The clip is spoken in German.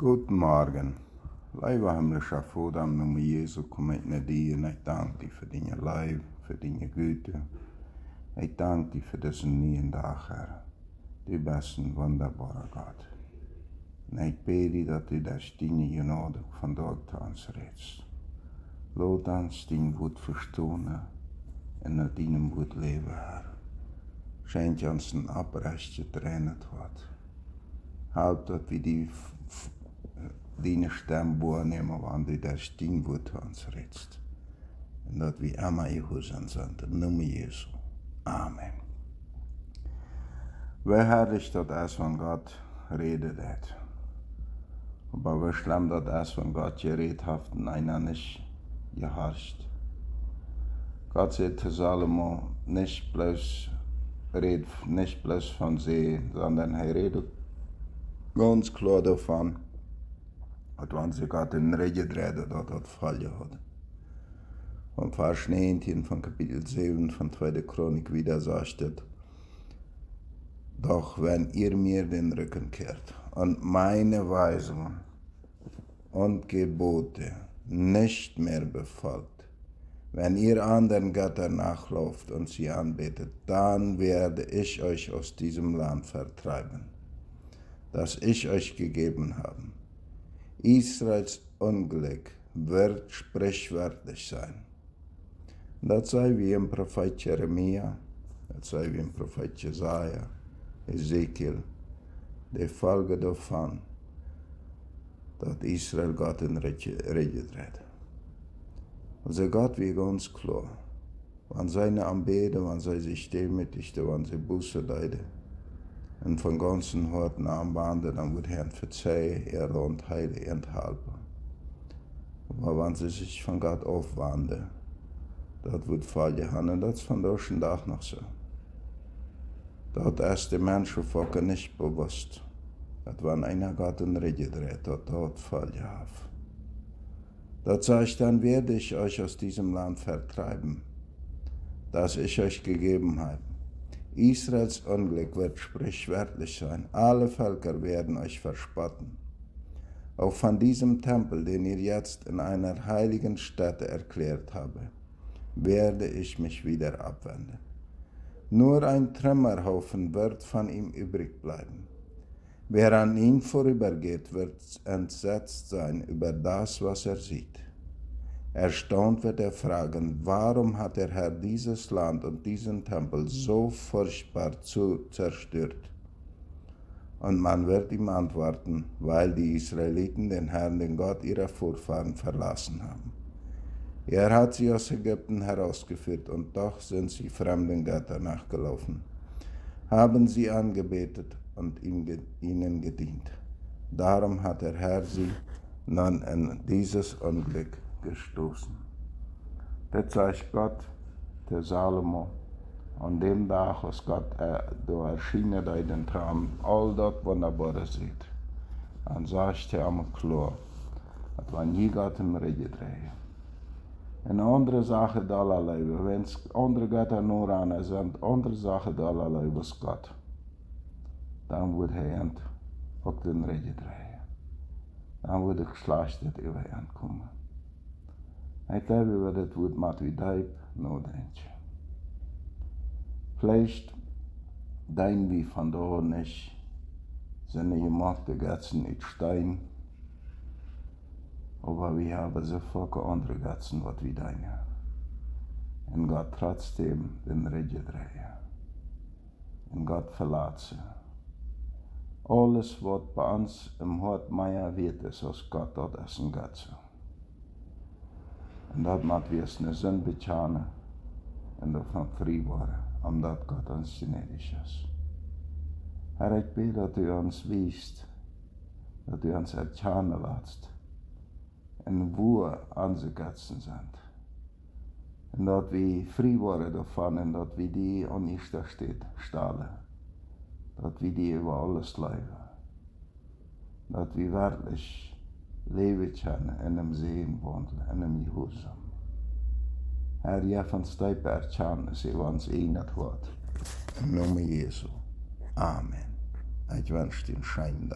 Guten Morgen. Lieve himmlischer Vater, im Namen Jesu kom ik naar die en ik dank die voor die lief, voor die Güte. Ik dank die voor deze nieuwe dag, Herr. Du bist ein wunderbarer Gott. Und ich bete, dass du das deine Genade von dort uns redest. Lass uns dein Wort verstehen und nach deinem Wort leben, Herr. Schenk uns ein abrechte Tränen Wort. Halt, dass wir die, das dein Wort zu uns redest. Und dass wir immer Jehusen sind, im Namen Jesu. Amen. Wie herrlich das ist, wenn Gott redet hat. Aber wie schlimm das ist, wenn Gott und einer nicht gehorcht. Gott sagt zu Salomo, nicht bloß, red nicht bloß von sie, sondern er redet ganz klar davon, dass wenn sie Gott in Rede redet, dass das Fall hat. Von Vers 19 von Kapitel 7 von 2. Chronik wieder sagt es, doch wenn ihr mir den Rücken kehrt und meine Weisungen und Gebote nicht mehr befolgt, wenn ihr anderen Götter nachlauft und sie anbetet, dann werde ich euch aus diesem Land vertreiben, das ich euch gegeben habe. Israels Unglück wird sprichwörtlich sein. Das sei wie im Prophet Jeremia, das sei wie im Prophet Jesaja, Ezekiel, die Folge davon, dass Israel Gott in Rede dreht. Also Gott wie ganz klar, wenn seine Anbete, wenn sie sich demütigte, wenn sie Buße leide, und von ganzen Herzen anbanden, dann wird Herrn verzeihen, er und heile enthalten. Aber wenn sie sich von Gott aufwandern, das wird haben, und das ist von deutschen Tag noch so. Dat is de mensenvolken niet bewust. Dat wenn einer Gott in Rede dreht, dat dort Fall auf. Dort sage ich, dann werde ich euch aus diesem Land vertreiben, das ich euch gegeben habe. Israels Unglück wird sprichwörtlich sein. Alle Völker werden euch verspotten. Auch von diesem Tempel, den ihr jetzt in einer heiligen Stätte erklärt habe, werde ich mich wieder abwenden. Nur ein Trümmerhaufen wird von ihm übrig bleiben. Wer an ihn vorübergeht, wird entsetzt sein über das, was er sieht. Erstaunt wird er fragen, warum hat der Herr dieses Land und diesen Tempel so furchtbar zu zerstört? Und man wird ihm antworten, weil die Israeliten den Herrn, den Gott ihrer Vorfahren, verlassen haben. Er hat sie aus Ägypten herausgeführt und doch sind sie fremden Götter nachgelaufen, haben sie angebetet und ihnen gedient. Darum hat der Herr sie nun in dieses Unglück gestoßen. Das zeigt Gott, der Salomo, an dem Tag, als Gott äh, da erschienen in den Traum, all das Wunderbare sieht. Dann sagt er am klar, dass man nie Gott im Rede drehen. Een andere Sache da allerlei. Wenn es andere Götter nur an sind, andere Sache da allerlei was Gott. Dann wird er auch den Rede drehen. Dann wird er geschlachtet über ihn kommen. Ich glaube, wir das wird mit wie Deib notwendig. Vielleicht dein wie von nicht, sind die gemachte Götzen in Stein, aber wir haben so viele andere Götzen, was wie deine. Und Gott trotzdem den Rede drehen. Und Gott verlässt sie. Alles, was bei uns im Hort mehr wird, ist aus Gott, das ist ein Gott so. Und das macht wir es eine Sinn bekennen und davon frei worden, omdat Gott uns gnädig ist. Herr, ich bete, dass du uns wiest, dass du uns erkennen lässt, en wo onze Götzen sind. Und dat wir frei worden davon und dat wir die steht stellen. Dat wir die über alles leben. Dat wir wirklich in einem in einem Gehorsam. Herr, ja van stijp erkennen, sie uns enigt wordt. Im Namen Jesu. Amen. Ich wünsche dir einen schönen.